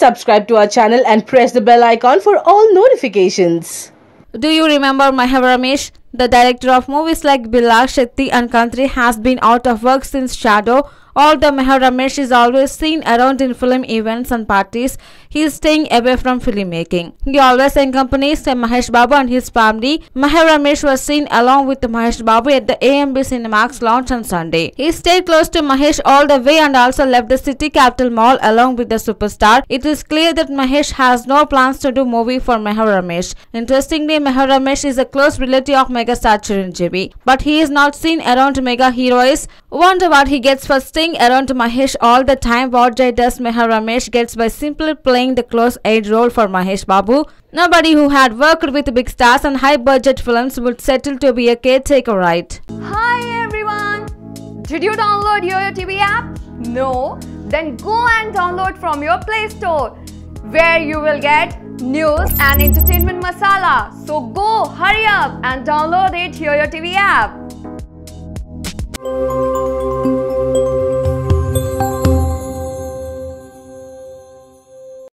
subscribe to our channel and press the bell icon for all notifications. Do you remember Meher Ramesh? The director of movies like Billa Shakti and Kantri has been out of work since Shadow. Although Meher Ramesh is always seen around in film events and parties, he is staying away from filmmaking. He always accompanies Mahesh Babu and his family. Meher Ramesh was seen along with Mahesh Babu at the AMB Cinemas launch on Sunday. He stayed close to Mahesh all the way and also left the city capital mall along with the superstar. It is clear that Mahesh has no plans to do movie for Meher Ramesh. Interestingly, Meher Ramesh is a close relative of megastar Chiranjeevi, but he is not seen around mega heroes. Wonder what he gets for staying around Mahesh all the time. What Jay does Meher Ramesh gets by simply playing the close aid role for Mahesh Babu. Nobody who had worked with big stars and high budget films would settle to be a caretaker, right? Hi everyone! Did you download YoYo TV app? No? Then go and download from your Play Store where you will get news and entertainment masala. So go hurry up and download it here your TV app.